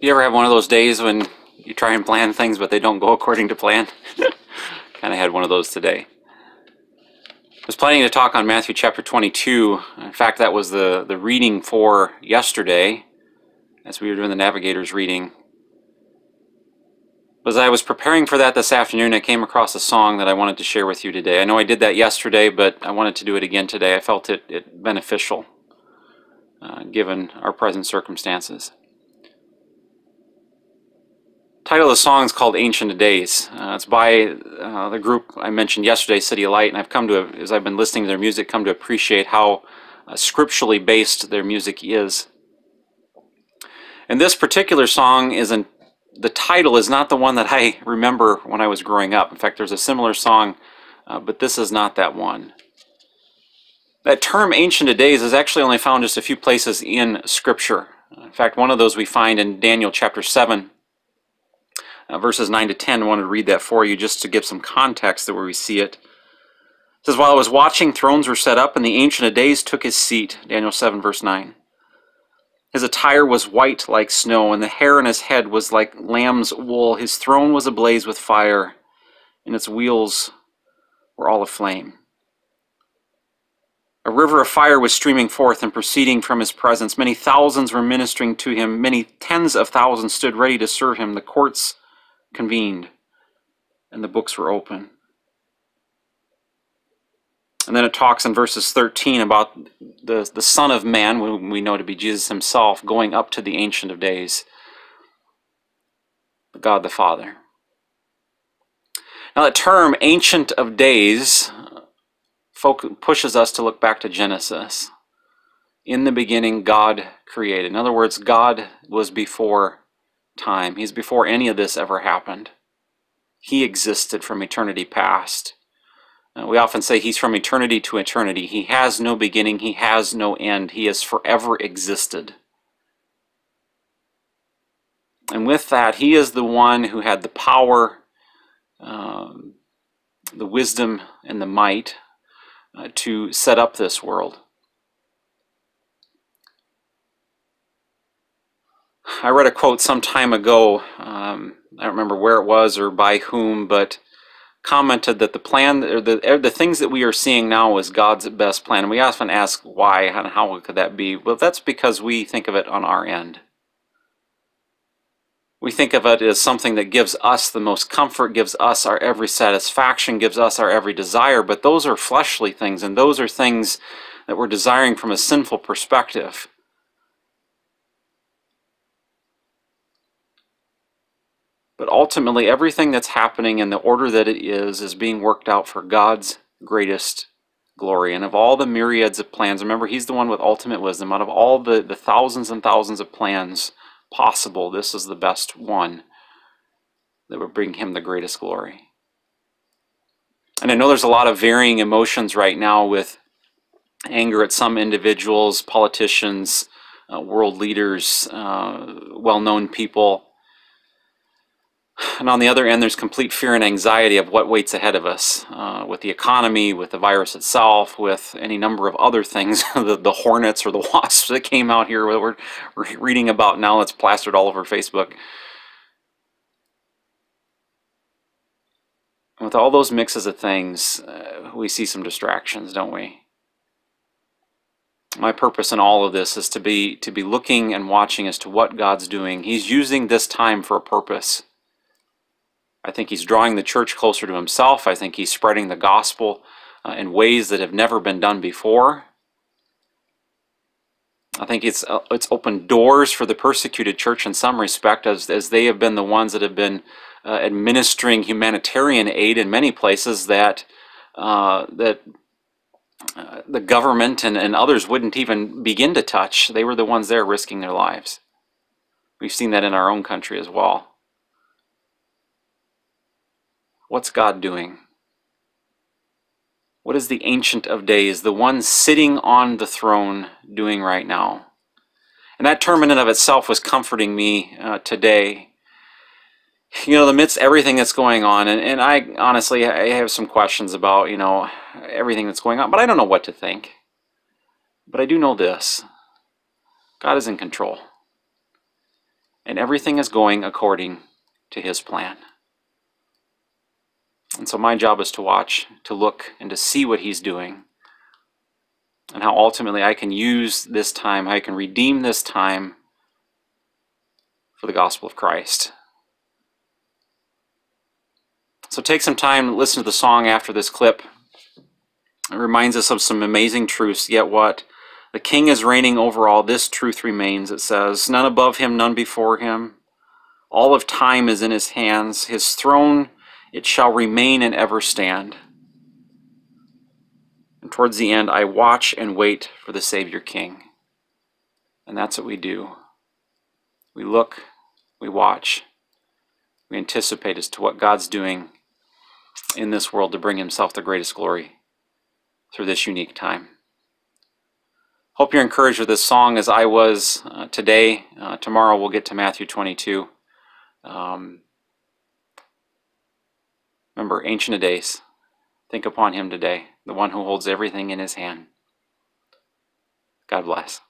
You ever have one of those days when you try and plan things but they don't go according to plan? kind of had one of those today. I was planning to talk on Matthew chapter 22. In fact, that was the, the reading for yesterday as we were doing the Navigator's reading. As I was preparing for that this afternoon, I came across a song that I wanted to share with you today. I know I did that yesterday, but I wanted to do it again today. I felt it, it beneficial uh, given our present circumstances title of the song is called Ancient Days. Uh, it's by uh, the group I mentioned yesterday, CityAlight, and I've come to, as I've been listening to their music, come to appreciate how uh, scripturally based their music is. And this particular song isn't, the title is not the one that I remember when I was growing up. In fact, there's a similar song, uh, but this is not that one. That term Ancient of Days is actually only found just a few places in Scripture. In fact, one of those we find in Daniel chapter 7, uh, verses 9 to 10. I wanted to read that for you just to give some context to where we see it. It says, While I was watching, thrones were set up, and the Ancient of Days took his seat. Daniel 7, verse 9. His attire was white like snow, and the hair on his head was like lamb's wool. His throne was ablaze with fire, and its wheels were all aflame. A river of fire was streaming forth and proceeding from his presence. Many thousands were ministering to him. Many tens of thousands stood ready to serve him. The courts convened and the books were open. And then it talks in verses 13 about the, the Son of Man, whom we know to be Jesus himself, going up to the Ancient of Days, God the Father. Now, the term Ancient of Days pushes us to look back to Genesis. In the beginning, God created. In other words, God was before time. He's before any of this ever happened. He existed from eternity past. Uh, we often say he's from eternity to eternity. He has no beginning, he has no end. He has forever existed. And with that, he is the one who had the power, um, the wisdom, and the might uh, to set up this world. I read a quote some time ago, um, I don't remember where it was or by whom, but commented that the plan, or the, er, the things that we are seeing now is God's best plan. And we often ask why and how could that be? Well, that's because we think of it on our end. We think of it as something that gives us the most comfort, gives us our every satisfaction, gives us our every desire, but those are fleshly things, and those are things that we're desiring from a sinful perspective. But ultimately, everything that's happening in the order that it is is being worked out for God's greatest glory. And of all the myriads of plans, remember, He's the one with ultimate wisdom. Out of all the, the thousands and thousands of plans possible, this is the best one that would bring Him the greatest glory. And I know there's a lot of varying emotions right now with anger at some individuals, politicians, uh, world leaders, uh, well known people and on the other end, there's complete fear and anxiety of what waits ahead of us uh, with the economy, with the virus itself, with any number of other things, the, the hornets or the wasps that came out here that we're, reading about now that's plastered all over Facebook. With all those mixes of things, uh, we see some distractions, don't we? My purpose in all of this is to be to be looking and watching as to what God's doing. He's using this time for a purpose. I think he's drawing the church closer to himself. I think he's spreading the gospel uh, in ways that have never been done before. I think it's uh, it's opened doors for the persecuted church in some respect, as as they have been the ones that have been uh, administering humanitarian aid in many places that uh, that uh, the government and, and others wouldn't even begin to touch. They were the ones there risking their lives. We've seen that in our own country as well. What's God doing? What is the Ancient of Days, the one sitting on the throne, doing right now? And that term in and of itself was comforting me uh, today. you know, amidst everything that's going on, and, and I honestly I have some questions about, you know, everything that's going on, but I don't know what to think. But I do know this God is in control, and everything is going according to His plan. And so my job is to watch, to look, and to see what He's doing, and how ultimately I can use this time, how I can redeem this time for the gospel of Christ. So take some time, listen to the song after this clip. It reminds us of some amazing truths. Yet what? The king is reigning over all. This truth remains, it says. None above him, none before him. All of time is in his hands. His throne, it shall remain and ever stand. And towards the end, I watch and wait for the Savior King. And that's what we do. We look, we watch, we anticipate as to what God's doing in this world to bring himself the greatest glory through this unique time. Hope you're encouraged with this song as I was uh, today. Uh, tomorrow we'll get to Matthew 22. Um, remember, Ancient of Days. Think upon him today, the one who holds everything in his hand. God bless.